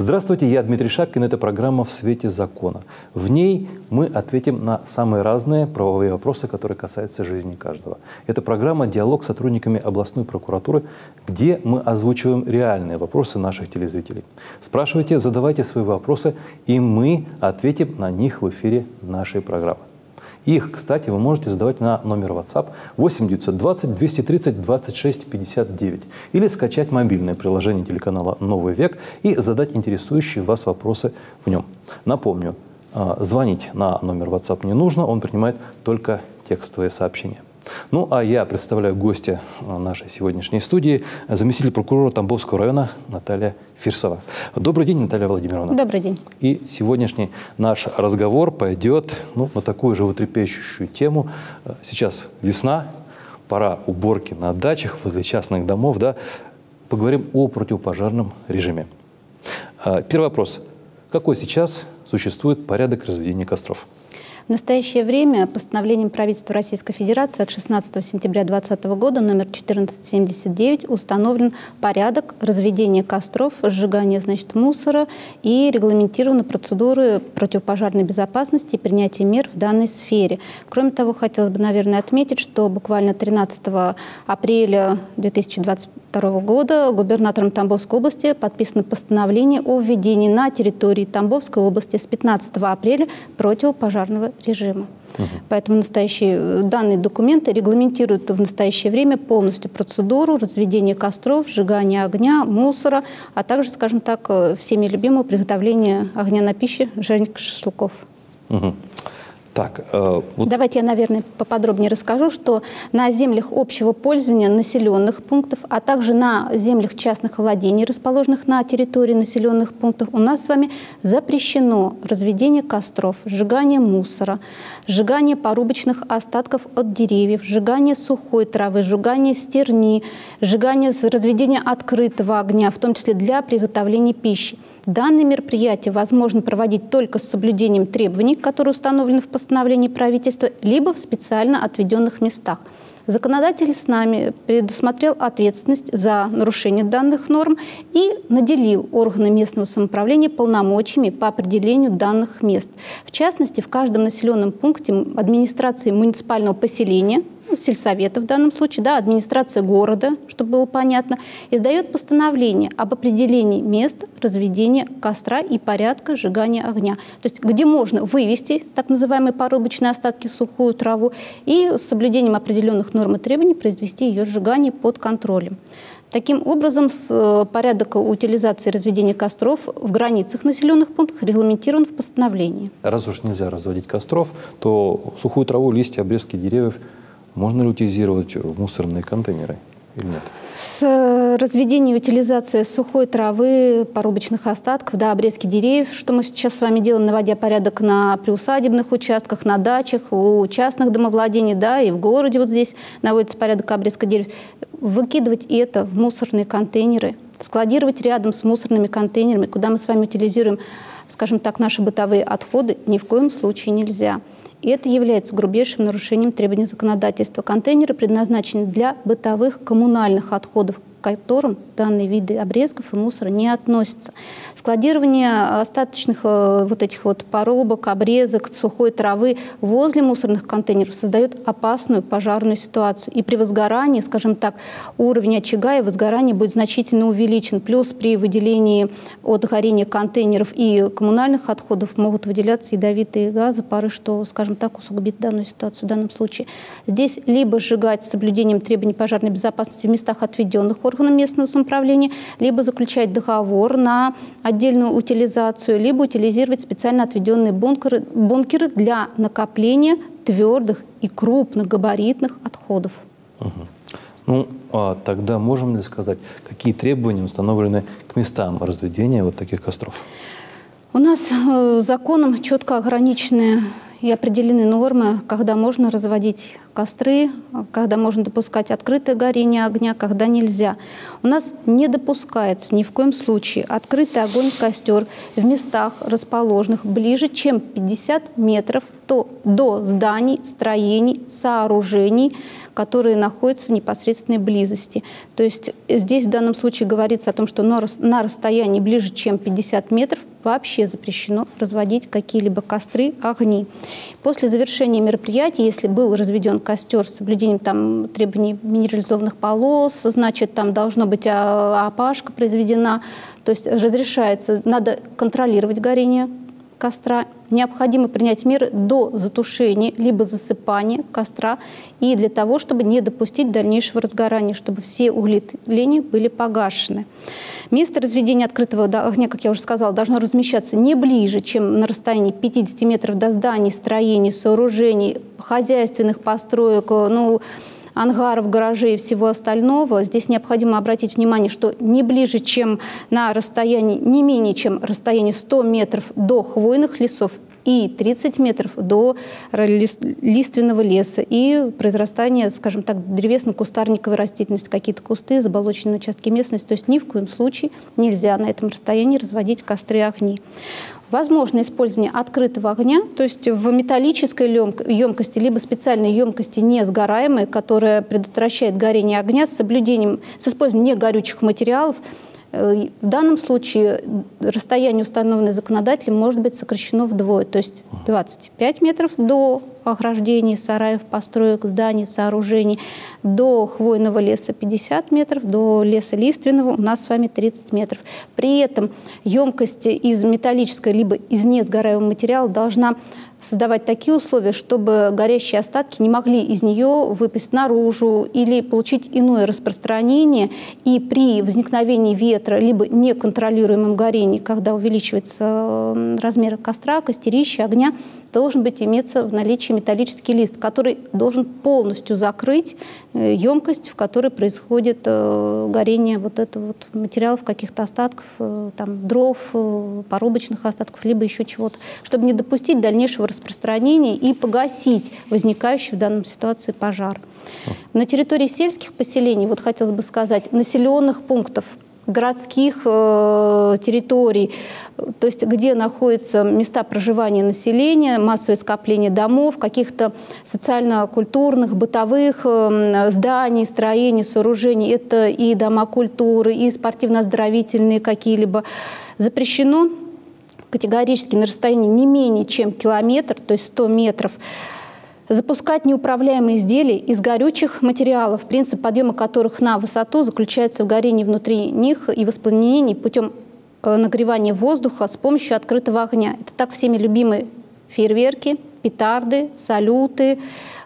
Здравствуйте, я Дмитрий Шапкин. Это программа «В свете закона». В ней мы ответим на самые разные правовые вопросы, которые касаются жизни каждого. Это программа «Диалог с сотрудниками областной прокуратуры», где мы озвучиваем реальные вопросы наших телезрителей. Спрашивайте, задавайте свои вопросы, и мы ответим на них в эфире нашей программы. Их, кстати, вы можете задавать на номер WhatsApp 8 920 230 26 59 или скачать мобильное приложение телеканала «Новый век» и задать интересующие вас вопросы в нем. Напомню, а, звонить на номер WhatsApp не нужно, он принимает только текстовые сообщения. Ну, а я представляю гостя э, нашей сегодняшней студии, заместитель прокурора Тамбовского района Наталья Фирсова. Добрый день, Наталья Владимировна. Добрый день. И сегодняшний наш разговор пойдет ну, на такую же вытрепещущую тему. Э, сейчас весна, пора уборки на дачах, возле частных домов. Да? Поговорим о противопожарном режиме. Э, первый вопрос. Какой сейчас существует порядок разведения костров? В настоящее время постановлением правительства Российской Федерации от 16 сентября 2020 года номер 1479 установлен порядок разведения костров, сжигания значит, мусора и регламентированы процедуры противопожарной безопасности и принятия мер в данной сфере. Кроме того, хотелось бы, наверное, отметить, что буквально 13 апреля 2022 года губернатором Тамбовской области подписано постановление о введении на территории Тамбовской области с 15 апреля противопожарного режима. Угу. Поэтому настоящие, э, данные документы регламентируют в настоящее время полностью процедуру разведения костров, сжигания огня, мусора, а также, скажем так, э, всеми любимого приготовления огня на пище, жареных шашлыков. Угу. Так, э, вот... Давайте я, наверное, поподробнее расскажу, что на землях общего пользования населенных пунктов, а также на землях частных владений, расположенных на территории населенных пунктов, у нас с вами запрещено разведение костров, сжигание мусора, сжигание порубочных остатков от деревьев, сжигание сухой травы, сжигание стерни, сжигание разведение открытого огня, в том числе для приготовления пищи. Данные мероприятия возможно проводить только с соблюдением требований, которые установлены в постановлении правительства, либо в специально отведенных местах. Законодатель с нами предусмотрел ответственность за нарушение данных норм и наделил органы местного самоуправления полномочиями по определению данных мест. В частности, в каждом населенном пункте администрации муниципального поселения – ну, сельсовета в данном случае, да, администрация города, чтобы было понятно, издает постановление об определении мест разведения костра и порядка сжигания огня. То есть где можно вывести так называемые порубочные остатки, сухую траву, и с соблюдением определенных норм и требований произвести ее сжигание под контролем. Таким образом, э, порядок утилизации и разведения костров в границах населенных пунктов регламентирован в постановлении. Раз уж нельзя разводить костров, то сухую траву, листья, обрезки деревьев – можно ли утилизировать в мусорные контейнеры или нет? С э, разведением и утилизацией сухой травы, порубочных остатков, да, обрезки деревьев, что мы сейчас с вами делаем, наводя порядок на приусадебных участках, на дачах, у частных домовладений, да, и в городе вот здесь наводится порядок обрезка деревьев. Выкидывать это в мусорные контейнеры, складировать рядом с мусорными контейнерами, куда мы с вами утилизируем, скажем так, наши бытовые отходы, ни в коем случае нельзя. И это является грубейшим нарушением требований законодательства. Контейнеры предназначены для бытовых коммунальных отходов, которым данные виды обрезков и мусора не относятся. Складирование остаточных э, вот этих вот порубок, обрезок, сухой травы возле мусорных контейнеров создает опасную пожарную ситуацию. И при возгорании, скажем так, уровень очага и возгорания будет значительно увеличен. Плюс при выделении от горения контейнеров и коммунальных отходов могут выделяться ядовитые газы, пары, что, скажем так, усугубит данную ситуацию в данном случае. Здесь либо сжигать с соблюдением требований пожарной безопасности в местах, отведенных органам местного самоуправления, либо заключать договор на отдельную утилизацию, либо утилизировать специально отведенные бункеры, бункеры для накопления твердых и крупногабаритных отходов. Угу. Ну, а тогда можем ли сказать, какие требования установлены к местам разведения вот таких костров? У нас э, законом четко ограничены и определены нормы, когда можно разводить костры, когда можно допускать открытое горение огня, когда нельзя. У нас не допускается ни в коем случае открытый огонь, костер в местах, расположенных ближе, чем 50 метров то до зданий, строений, сооружений, которые находятся в непосредственной близости. То есть здесь в данном случае говорится о том, что на расстоянии ближе, чем 50 метров, вообще запрещено разводить какие-либо костры, огни. После завершения мероприятия, если был разведен костер с соблюдением там, требований минерализованных полос, значит, там должно быть а, опашка произведена, то есть разрешается, надо контролировать горение костра, необходимо принять меры до затушения либо засыпания костра и для того, чтобы не допустить дальнейшего разгорания, чтобы все угли тления были погашены. Место разведения открытого огня, как я уже сказала, должно размещаться не ближе, чем на расстоянии 50 метров до зданий, строений, сооружений, хозяйственных построек, ну, ангаров, гаражей и всего остального, здесь необходимо обратить внимание, что не ближе, чем на расстоянии, не менее чем расстояние 100 метров до хвойных лесов и 30 метров до лиственного леса и произрастания, скажем так, древесно-кустарниковой растительности, какие-то кусты, заболоченные участки местности. То есть ни в коем случае нельзя на этом расстоянии разводить костры и огни. Возможно использование открытого огня, то есть в металлической емкости, либо специальной емкости несгораемой, которая предотвращает горение огня с соблюдением, с использованием негорючих материалов, в данном случае расстояние, установленное законодателем, может быть сокращено вдвое, то есть 25 метров до ограждений, сараев, построек, зданий, сооружений, до хвойного леса 50 метров, до леса лиственного у нас с вами 30 метров. При этом емкость из металлической либо из несгораемого материала должна создавать такие условия, чтобы горящие остатки не могли из нее выпасть наружу или получить иное распространение. И при возникновении ветра, либо неконтролируемом горении, когда увеличивается размер костра, костерища, огня, должен быть иметься в наличии металлический лист, который должен полностью закрыть э, емкость, в которой происходит э, горение вот этого вот материалов, каких-то остатков, э, там, дров, порубочных остатков, либо еще чего-то, чтобы не допустить дальнейшего распространения и погасить возникающий в данной ситуации пожар. На территории сельских поселений, вот хотелось бы сказать, населенных пунктов, городских э, территорий, то есть где находятся места проживания населения, массовое скопление домов, каких-то социально-культурных, бытовых э, зданий, строений, сооружений. Это и дома культуры, и спортивно-оздоровительные какие-либо. Запрещено категорически на расстоянии не менее чем километр, то есть 100 метров, запускать неуправляемые изделия из горючих материалов, принцип подъема которых на высоту заключается в горении внутри них и воспламенении путем э, нагревания воздуха с помощью открытого огня. Это так всеми любимые фейерверки, петарды, салюты,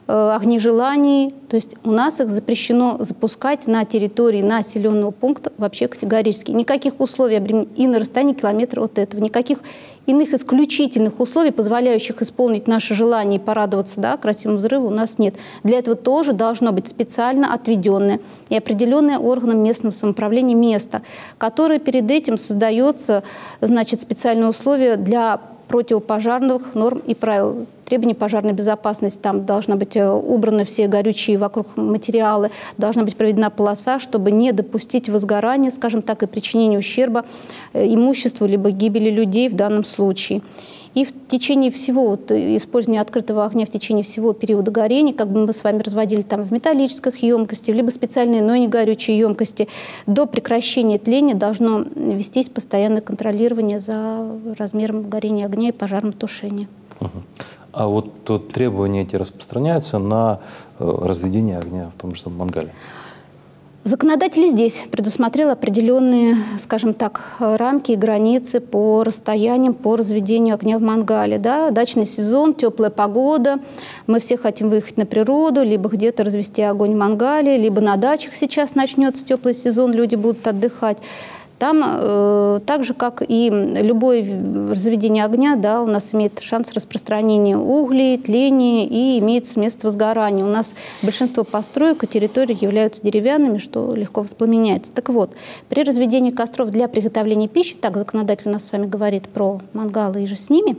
Э, огни желаний. То есть у нас их запрещено запускать на территории населенного пункта вообще категорически. Никаких условий и на расстоянии километра от этого, никаких иных исключительных условий, позволяющих исполнить наше желание и порадоваться да, красивому взрыву, у нас нет. Для этого тоже должно быть специально отведенное и определенное органом местного самоуправления место, которое перед этим создается значит, специальные условия для противопожарных норм и правил требований пожарной безопасности. Там должны быть э, убраны все горючие вокруг материалы, должна быть проведена полоса, чтобы не допустить возгорания, скажем так, и причинения ущерба э, имуществу либо гибели людей в данном случае. И в течение всего вот, э, использования открытого огня в течение всего периода горения, как бы мы с вами разводили там в металлических емкостях, либо специальные, но не горючие емкости, до прекращения тления должно вестись постоянное контролирование за размером горения огня и пожарным тушением. А вот требования эти распространяются на э, разведение огня в том же самом мангале? Законодатель здесь предусмотрел определенные, скажем так, рамки и границы по расстояниям, по разведению огня в мангале. Да? Дачный сезон, теплая погода, мы все хотим выехать на природу, либо где-то развести огонь в мангале, либо на дачах сейчас начнется теплый сезон, люди будут отдыхать. Там, э, так же, как и любое разведение огня, да, у нас имеет шанс распространения углей, тления и имеется место возгорания. У нас большинство построек и территорий являются деревянными, что легко воспламеняется. Так вот, при разведении костров для приготовления пищи, так законодатель у нас с вами говорит про мангалы и же с ними,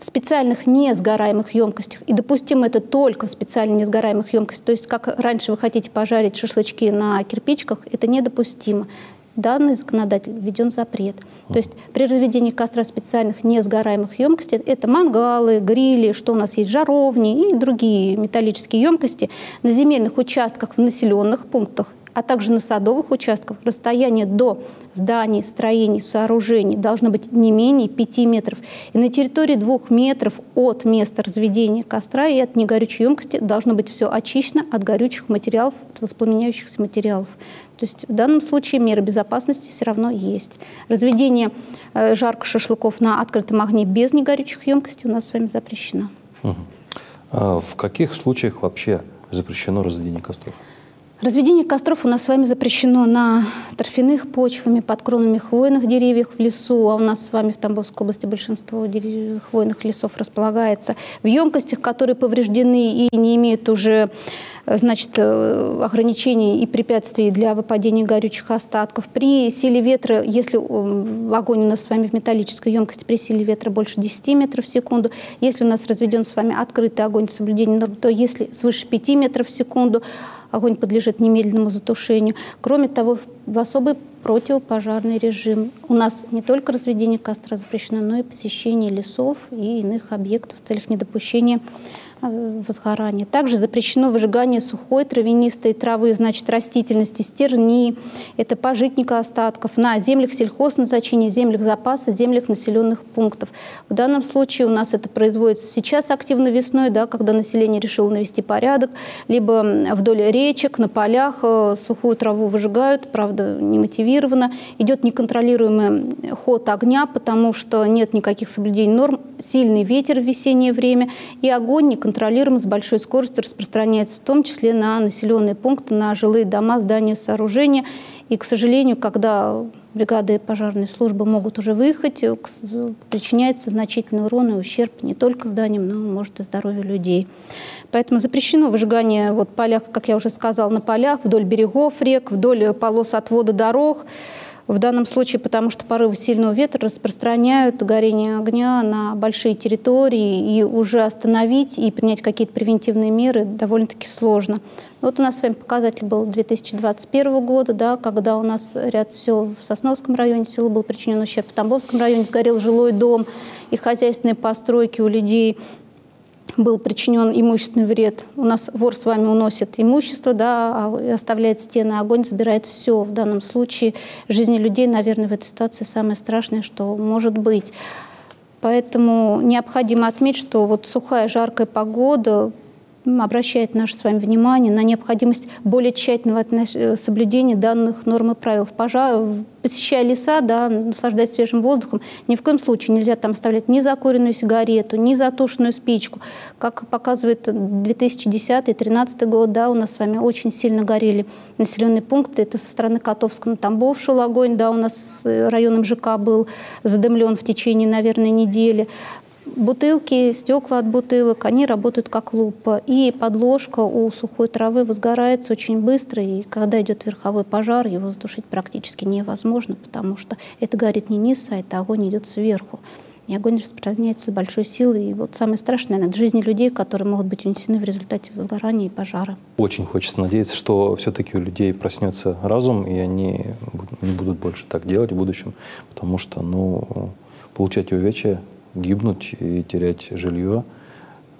в специальных несгораемых емкостях. И допустимо это только в специально несгораемых емкостях. То есть, как раньше вы хотите пожарить шашлычки на кирпичках, это недопустимо данный законодатель введен запрет. То есть при разведении костра специальных несгораемых емкостей, это мангалы, грили, что у нас есть, жаровни и другие металлические емкости, на земельных участках в населенных пунктах а также на садовых участках расстояние до зданий, строений, сооружений должно быть не менее 5 метров. И на территории 2 метров от места разведения костра и от негорючей емкости должно быть все очищено от горючих материалов, от воспламеняющихся материалов. То есть в данном случае меры безопасности все равно есть. Разведение э, жарко шашлыков на открытом огне без негорючих емкостей у нас с вами запрещено. Угу. А в каких случаях вообще запрещено разведение костров? Разведение костров у нас с вами запрещено на торфяных почвами, под кронами хвойных деревьев в лесу, а у нас с вами в Тамбовской области большинство хвойных лесов располагается в емкостях, которые повреждены и не имеют уже значит, э, ограничений и препятствий для выпадения горючих остатков. При силе ветра, если огонь у нас с вами в металлической емкости, при силе ветра больше 10 метров в секунду, если у нас разведен с вами открытый огонь с соблюдением норм, то если свыше 5 метров в секунду, огонь подлежит немедленному затушению. Кроме того, в особый противопожарный режим. У нас не только разведение костра запрещено, но и посещение лесов и иных объектов в целях недопущения возгорания. Также запрещено выжигание сухой травянистой травы, значит, растительности, стерни, это пожитника остатков на землях сельхозназначения, землях запаса, землях населенных пунктов. В данном случае у нас это производится сейчас активно весной, да, когда население решило навести порядок, либо вдоль речек, на полях э, сухую траву выжигают, правда, не мотивированно. Идет неконтролируемый ход огня, потому что нет никаких соблюдений норм, сильный ветер в весеннее время, и огонь контролируемо с большой скоростью распространяется, в том числе на населенные пункты, на жилые дома, здания, сооружения. И, к сожалению, когда бригады пожарной службы могут уже выехать, э, причиняется значительный урон и ущерб не только зданиям, но, может, и здоровью людей. Поэтому запрещено выжигание вот, полях, как я уже сказала, на полях, вдоль берегов рек, вдоль полос отвода дорог, в данном случае, потому что порывы сильного ветра распространяют горение огня на большие территории, и уже остановить и принять какие-то превентивные меры довольно-таки сложно. Вот у нас с вами показатель был 2021 года, да, когда у нас ряд сел в Сосновском районе, селу был причинен ущерб, в Тамбовском районе сгорел жилой дом и хозяйственные постройки у людей был причинен имущественный вред. У нас вор с вами уносит имущество, да, а оставляет стены, огонь забирает все. В данном случае жизни людей, наверное, в этой ситуации самое страшное, что может быть. Поэтому необходимо отметить, что вот сухая, жаркая погода обращает наше с вами внимание на необходимость более тщательного э, соблюдения данных норм и правил. В пожар, посещая леса, да, наслаждаясь свежим воздухом, ни в коем случае нельзя там оставлять ни закуренную сигарету, ни затушенную спичку. Как показывает 2010-2013 год, да, у нас с вами очень сильно горели населенные пункты. Это со стороны Котовска на Тамбов шел огонь, да, у нас с районом ЖК был задымлен в течение, наверное, недели бутылки, стекла от бутылок, они работают как лупа. И подложка у сухой травы возгорается очень быстро, и когда идет верховой пожар, его затушить практически невозможно, потому что это горит не низ, а это огонь идет сверху. И огонь распространяется с большой силой. И вот самое страшное, наверное, это жизни людей, которые могут быть унесены в результате возгорания и пожара. Очень хочется надеяться, что все-таки у людей проснется разум, и они не будут больше так делать в будущем, потому что, ну, получать увечья гибнуть и терять жилье.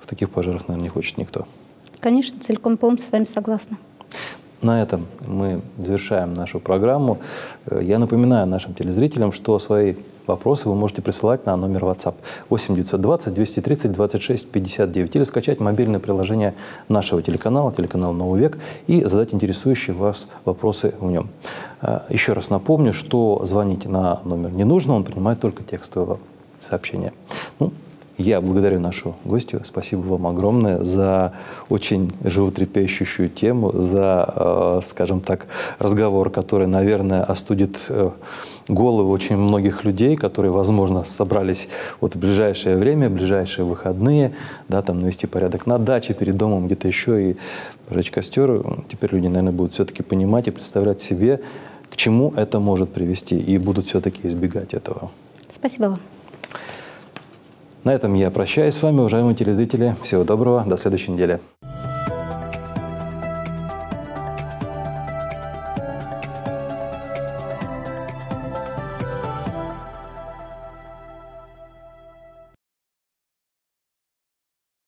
В таких пожарах, наверное, не хочет никто. Конечно, целиком полностью с вами согласна. На этом мы завершаем нашу программу. Я напоминаю нашим телезрителям, что свои вопросы вы можете присылать на номер WhatsApp 8 920 230 26 59 или скачать мобильное приложение нашего телеканала, телеканал «Новый век» и задать интересующие вас вопросы в нем. Еще раз напомню, что звонить на номер не нужно, он принимает только текстовые сообщения. Ну, я благодарю нашу гостью. Спасибо вам огромное за очень животрепещущую тему, за, э, скажем так, разговор, который, наверное, остудит э, головы очень многих людей, которые, возможно, собрались вот в ближайшее время, в ближайшие выходные, да, там навести порядок на даче, перед домом, где-то еще и прожечь костер. Теперь люди, наверное, будут все-таки понимать и представлять себе, к чему это может привести, и будут все-таки избегать этого. Спасибо вам. На этом я прощаюсь с вами, уважаемые телезрители. Всего доброго, до следующей недели.